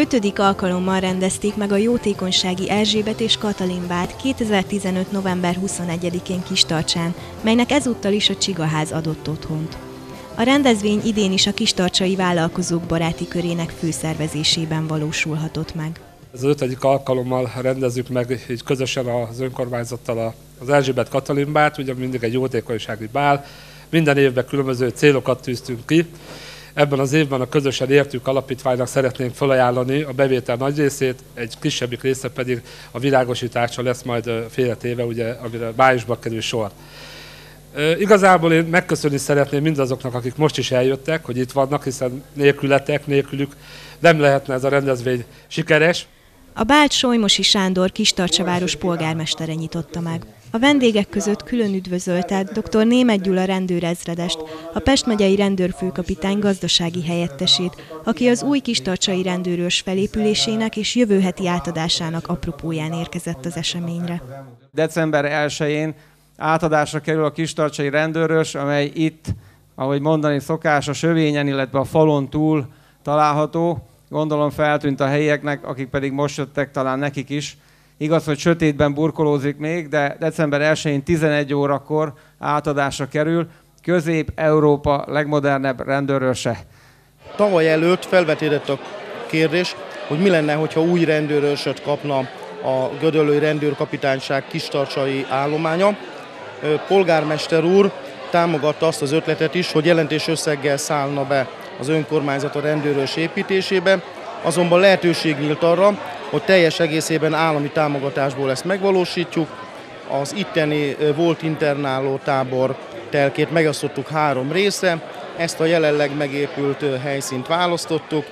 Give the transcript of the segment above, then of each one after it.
Ötödik alkalommal rendezték meg a jótékonysági Erzsébet és Katalin bát 2015. november 21-én Kistarcsán, melynek ezúttal is a Csigaház adott otthont. A rendezvény idén is a kistarcsai vállalkozók baráti körének főszervezésében valósulhatott meg. Az ötödik alkalommal rendezzük meg így közösen az önkormányzattal az Erzsébet Katalin bát, ugye mindig egy jótékonysági bál. Minden évben különböző célokat tűztünk ki. Ebben az évben a Közösen Értük Alapítványnak szeretnénk felajánlani a bevétel nagy részét, egy kisebbik része pedig a világosításra lesz majd félretéve, ugye, amire májusban kerül sor. Igazából én megköszönni szeretném mindazoknak, akik most is eljöttek, hogy itt vannak, hiszen nélkületek, nélkülük nem lehetne ez a rendezvény sikeres. A Bált Solymosi Sándor Kistarcsaváros polgármestere nyitotta meg. A vendégek között külön üdvözölte dr. Német Gyula rendőrezredest, a Pest megyei rendőrfőkapitány gazdasági helyettesét, aki az új kistarcsai rendőrös felépülésének és jövő heti átadásának apropóján érkezett az eseményre. December 1-én átadásra kerül a kistarcsai rendőrös, amely itt, ahogy mondani szokás, a sövényen, illetve a falon túl található. Gondolom feltűnt a helyieknek, akik pedig most jöttek, talán nekik is. Igaz, hogy sötétben burkolózik még, de december 1-én 11 órakor átadásra kerül. Közép-Európa legmodernebb rendőröse. Tavaly előtt felvetődött a kérdés, hogy mi lenne, hogyha új rendőrösöt kapna a Gödöllői Rendőrkapitányság kistarcsai állománya. Polgármester úr támogatta azt az ötletet is, hogy jelentés összeggel szállna be az önkormányzat a rendőrös építésébe, azonban lehetőség nyílt arra, hogy teljes egészében állami támogatásból ezt megvalósítjuk. Az itteni volt internáló tábor telkét megosztottuk három részre, ezt a jelenleg megépült helyszínt választottuk,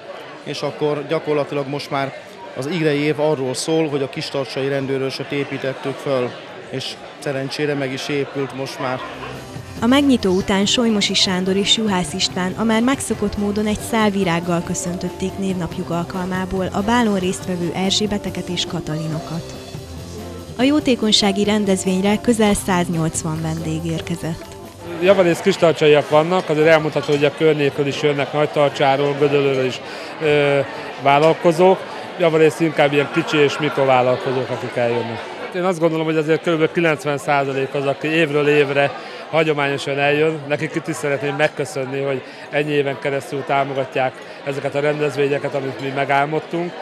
és akkor gyakorlatilag most már az idei év arról szól, hogy a kistartsai rendőrösöt építettük föl, és szerencsére meg is épült most már. A megnyitó után Solymosi Sándor és Juhász István a már megszokott módon egy szálvirággal köszöntötték névnapjuk alkalmából a bálon résztvevő Erzsébeteket és Katalinokat. A jótékonysági rendezvényre közel 180 vendég érkezett. Javarész kistarcsaiak vannak, azért elmondható, hogy a környékről is jönnek Nagytarcsáról, Gödölőről is ö, vállalkozók. Javarész inkább ilyen kicsi és mikrovállalkozók, akik eljönnek. Én azt gondolom, hogy azért kb. 90% az, aki évről évre hagyományosan eljön. Nekik itt is szeretném megköszönni, hogy ennyi éven keresztül támogatják ezeket a rendezvényeket, amit mi megálmodtunk.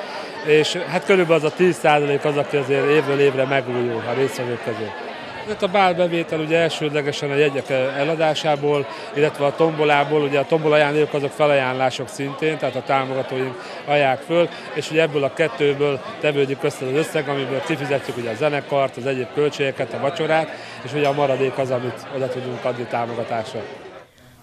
És hát körülbelül az a 10% az, aki azért évről évre megújul a részvevők közül. Hát a bálbevétel ugye elsődlegesen a jegyek eladásából, illetve a tombolából, ugye a tombol ajándékok azok felajánlások szintén, tehát a támogatóink ajánlják föl, és ugye ebből a kettőből tevődik össze az összeg, amiből kifizetjük ugye a zenekart, az egyéb költségeket, a vacsorát, és ugye a maradék az, amit oda tudunk adni támogatásra.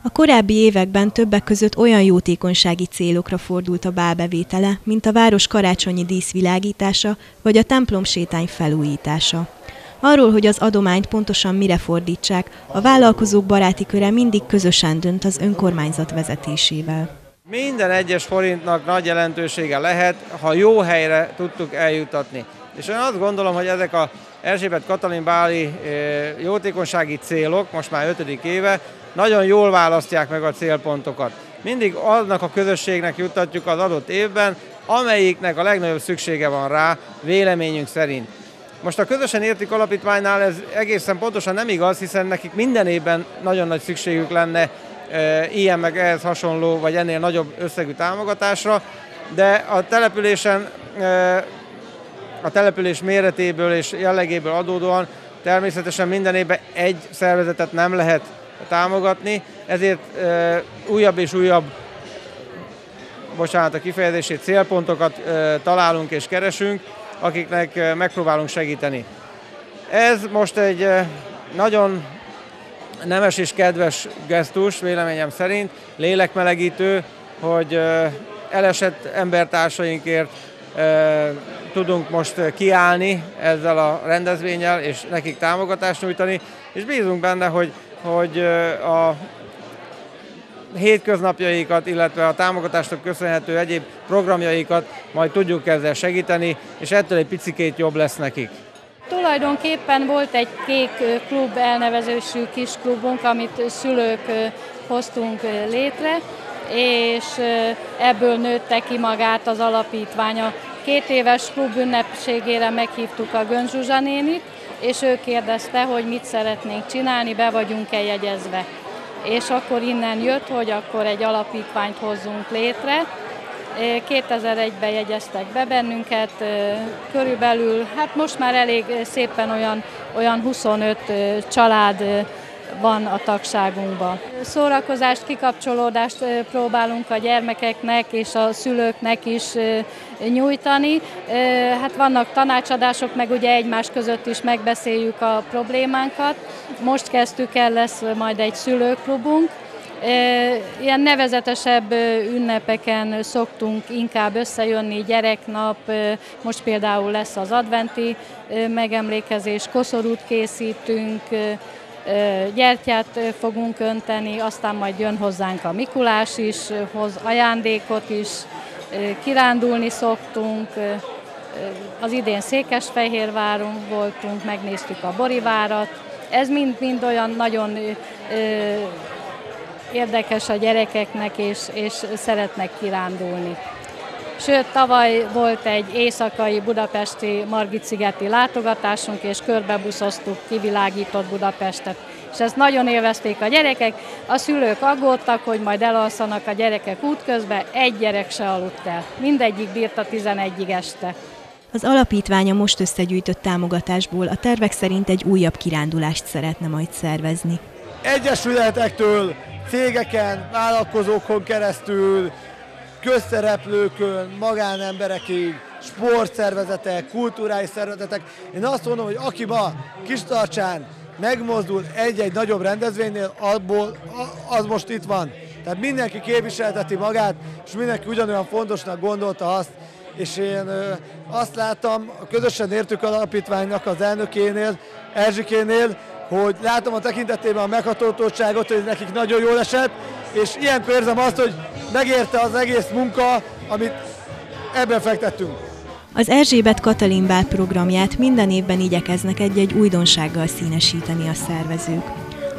A korábbi években többek között olyan jótékonysági célokra fordult a bálbevétele, mint a város karácsonyi díszvilágítása vagy a templom sétány felújítása. Arról, hogy az adományt pontosan mire fordítsák, a vállalkozók baráti köre mindig közösen dönt az önkormányzat vezetésével. Minden egyes forintnak nagy jelentősége lehet, ha jó helyre tudtuk eljutatni. És én azt gondolom, hogy ezek a Erzsébet Katalin Báli eh, jótékonysági célok, most már ötödik éve, nagyon jól választják meg a célpontokat. Mindig annak a közösségnek juttatjuk az adott évben, amelyiknek a legnagyobb szüksége van rá, véleményünk szerint. Most a közösen értik alapítványnál ez egészen pontosan nem igaz, hiszen nekik minden évben nagyon nagy szükségük lenne e, ilyen meg ehhez hasonló, vagy ennél nagyobb összegű támogatásra, de a településen, e, a település méretéből és jellegéből adódóan természetesen minden évben egy szervezetet nem lehet támogatni, ezért e, újabb és újabb bocsánat a kifejezését, célpontokat találunk és keresünk, akiknek megpróbálunk segíteni. Ez most egy nagyon nemes és kedves gesztus, véleményem szerint, lélekmelegítő, hogy elesett embertársainkért tudunk most kiállni ezzel a rendezvényel, és nekik támogatást nyújtani, és bízunk benne, hogy, hogy a hétköznapjaikat, illetve a támogatástok köszönhető egyéb programjaikat majd tudjuk ezzel segíteni, és ettől egy picikét jobb lesz nekik. Tulajdonképpen volt egy kék klub elnevezésű kis klubunk, amit szülők hoztunk létre, és ebből nőtte ki magát az alapítványa. Két éves klub ünnepségére meghívtuk a Gönc Zsuzsa nénit, és ő kérdezte, hogy mit szeretnénk csinálni, be vagyunk-e jegyezve. És akkor innen jött, hogy akkor egy alapítványt hozzunk létre. 2001-ben jegyeztek be bennünket, körülbelül, hát most már elég szépen olyan, olyan 25 család van a tagságunkban. Szórakozást, kikapcsolódást próbálunk a gyermekeknek és a szülőknek is nyújtani. Hát vannak tanácsadások, meg ugye egymás között is megbeszéljük a problémánkat. Most kezdtük el, lesz majd egy szülőklubunk, Ilyen nevezetesebb ünnepeken szoktunk inkább összejönni, gyereknap, most például lesz az adventi megemlékezés, koszorút készítünk, gyertyát fogunk önteni, aztán majd jön hozzánk a Mikulás is, hoz ajándékot is, kirándulni szoktunk, az idén Székesfehérváron voltunk, megnéztük a Borivárat, ez mind-mind olyan nagyon érdekes a gyerekeknek, és, és szeretnek kirándulni. Sőt, tavaly volt egy éjszakai budapesti Margit-szigeti látogatásunk, és körbebuszoztuk kivilágított Budapestet. És ezt nagyon élvezték a gyerekek. A szülők aggódtak, hogy majd elalszanak a gyerekek útközben, egy gyerek se aludt el. Mindegyik bírta 11-ig este. Az alapítványa most összegyűjtött támogatásból a tervek szerint egy újabb kirándulást szeretne majd szervezni. Egyesületektől, cégeken, vállalkozókon keresztül, közszereplőkön, magánemberekig, sportszervezetek, kulturális szervezetek. Én azt mondom, hogy aki ma Kistarcsán megmozdul egy-egy nagyobb rendezvénynél, abból, az most itt van. Tehát mindenki képviselteti magát, és mindenki ugyanolyan fontosnak gondolta azt, és én azt láttam a Közösen Értük Alapítványnak az elnökénél, Erzsikénél, hogy látom a tekintetében a meghatótottságot, hogy nekik nagyon jól esett, és ilyen érzem azt, hogy megérte az egész munka, amit ebben fektettünk. Az Erzsébet Katalin Bál programját minden évben igyekeznek egy-egy újdonsággal színesíteni a szervezők.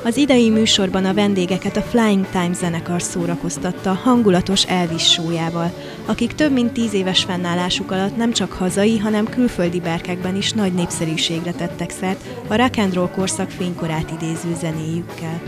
Az idei műsorban a vendégeket a Flying Time zenekar szórakoztatta hangulatos Elvis sójával, akik több mint tíz éves fennállásuk alatt nem csak hazai, hanem külföldi berkekben is nagy népszerűségre tettek szert a rock and roll korszak fénykorát idéző zenéjükkel.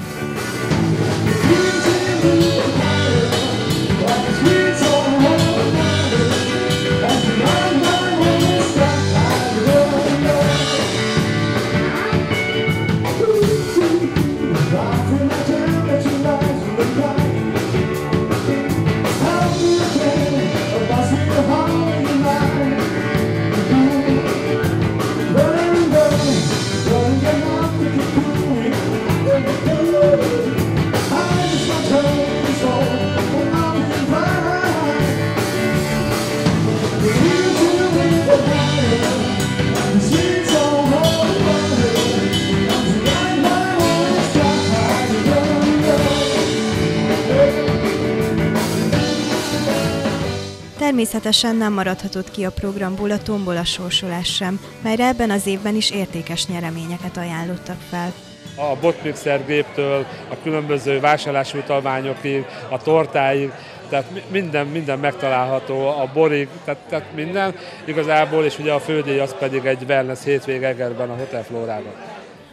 Természetesen nem maradhatott ki a programból a tombola sorsolás sem, melyre ebben az évben is értékes nyereményeket ajánlottak fel. A botmixer géptől a különböző vásárlási utalványokig, a tortáig, tehát minden, minden megtalálható, a borig, tehát, tehát minden igazából, és ugye a fődíj az pedig egy wellness hétvég Egerben, a Hotel Flórában.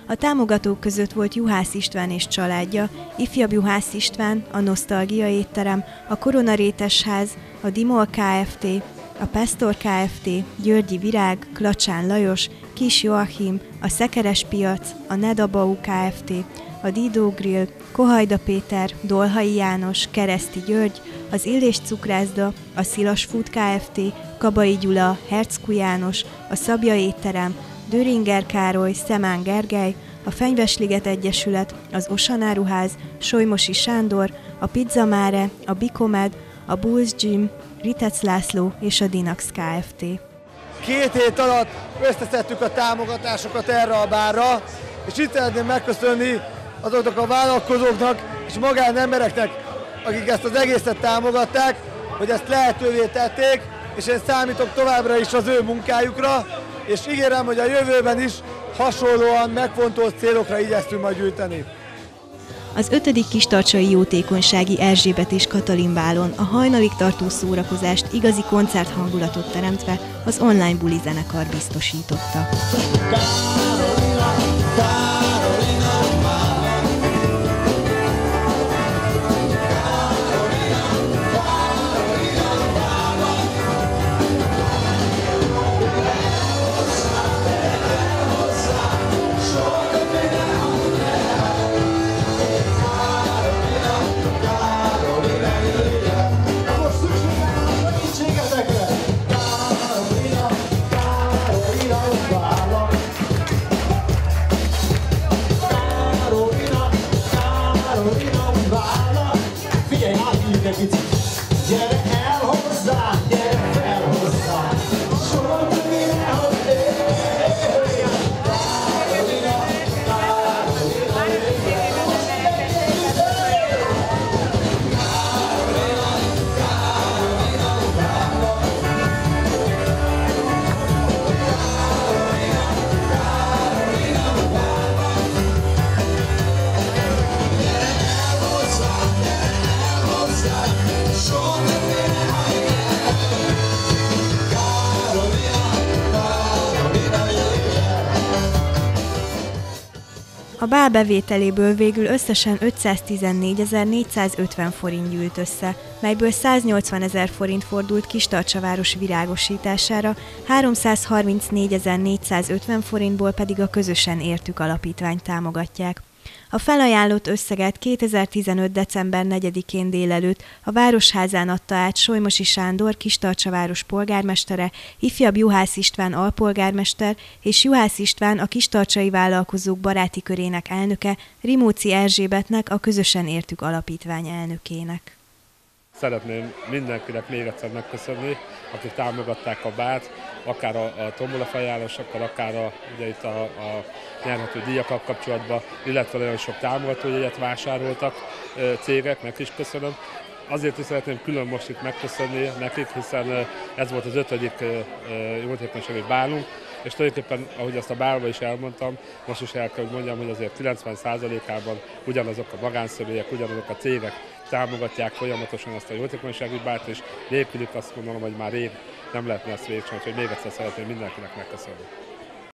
A támogatók között volt Juhász István és családja, ifjabb Juhász István, a Nosztalgia étterem, a Koronarétesház, a Dimol Kft., a Pestor Kft., Györgyi Virág, Klacsán Lajos, Kis Joachim, a Szekeres Piac, a Nedabau Kft., a Dido Grill, Kohajda Péter, Dolhai János, Kereszti György, az Illés Cukrászda, a Szilas Food Kft., Kabai Gyula, Herckú János, a Szabja Étterem, Döringer Károly, Szemán Gergely, a Fenyvesliget Egyesület, az Osanáruház, Solymosi Sándor, a Pizza Mare, a Bikomed, a Bulls Gym, Ritec László és a Dinax Kft. Két hét alatt összeszedtük a támogatásokat erre a bárra, és itt szeretném megköszönni azoknak a vállalkozóknak és magánembereknek, akik ezt az egészet támogatták, hogy ezt lehetővé tették, és én számítok továbbra is az ő munkájukra, és ígérem, hogy a jövőben is hasonlóan megfontolt célokra igyekszünk majd gyűjteni. Az ötödik kistarcsai jótékonysági Erzsébet és Katalin bálon a hajnalig tartó szórakozást igazi koncerthangulatot teremtve az online buli zenekar biztosította. A bál bevételéből végül összesen 514.450 forint gyűlt össze, melyből 180 ezer forint fordult Kistarcsaváros virágosítására, 334.450 forintból pedig a Közösen Értük Alapítványt támogatják. A felajánlott összeget 2015. december 4-én délelőtt a Városházán adta át Solymosi Sándor, Kistarcsaváros polgármestere, ifjabb Juhász István alpolgármester és Juhász István a Kistarcsai Vállalkozók Baráti Körének elnöke, Rimóci Erzsébetnek a Közösen Értük Alapítvány elnökének. Szeretném mindenkinek még egyszer megköszönni, akik támogatták a bát, akár a, a tombola felajánlásokkal, akár a, ugye itt a, a nyerhető díjakkal kapcsolatban, illetve nagyon sok támogatójegyet vásároltak cégek, is köszönöm. Azért is szeretném külön most itt megköszönni nekik, hiszen ez volt az ötödik jótékonysági bálunk, és tulajdonképpen, ahogy azt a bálba is elmondtam, most is el kell, hogy mondjam, hogy azért 90%-ában ugyanazok a magánszemélyek, ugyanazok a cégek támogatják folyamatosan ezt a jótékonysági bárt, és nélkülük azt gondolom, hogy már rég nem lehetne ezt végcsinálni, hogy még egyszer szeretném mindenkinek megköszönni.